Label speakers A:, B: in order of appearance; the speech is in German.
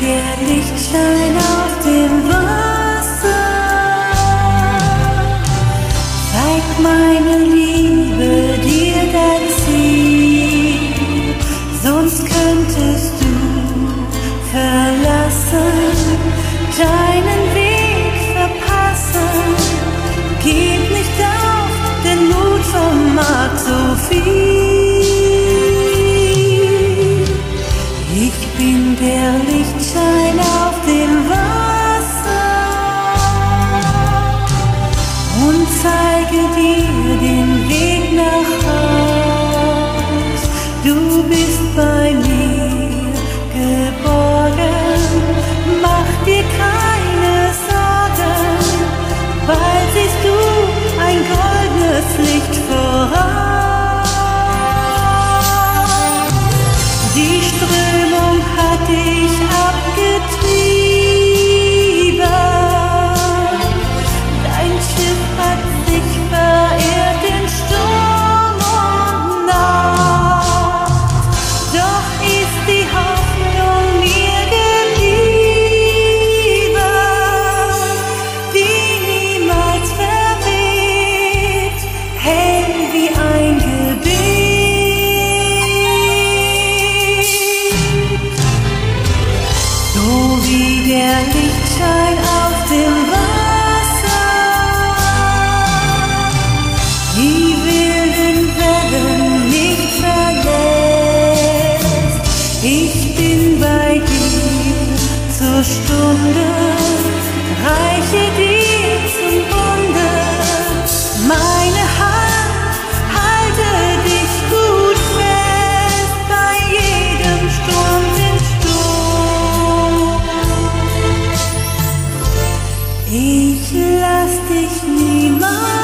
A: der Lichtschein auf dem Wasser. Zeigt meine Liebe dir dein Ziel, sonst könntest du verlassen, deinen Weg verpassen. Licht voraus. Der Lichtschein auf dem Wasser. Die wilden Wellen nicht verlässt. Ich bin bei dir zur Stunde, reiche Ich lass dich niemals